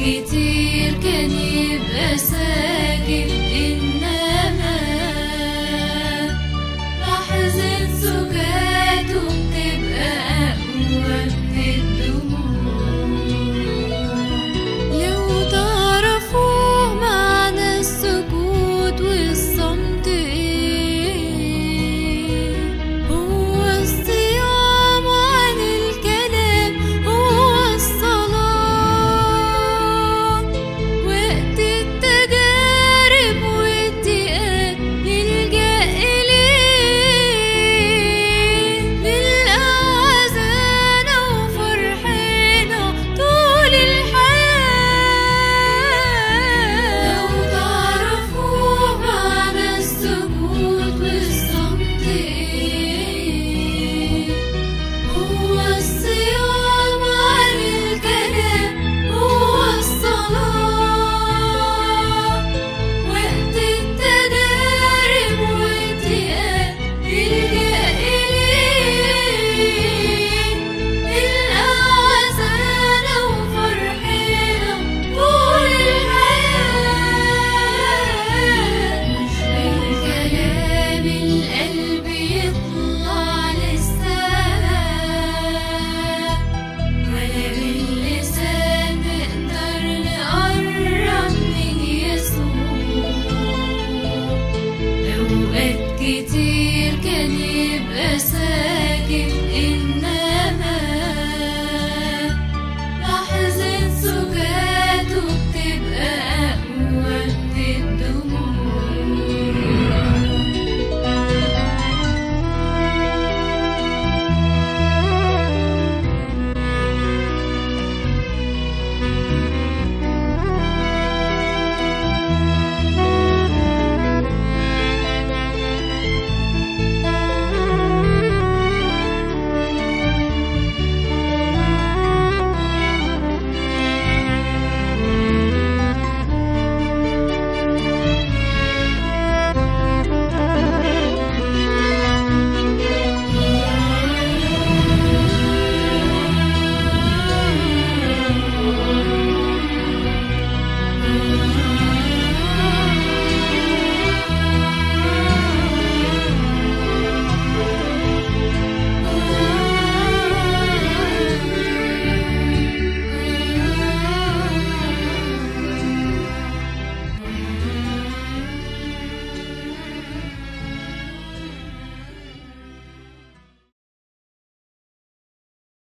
كتير كان يبقى ساكت إنما the.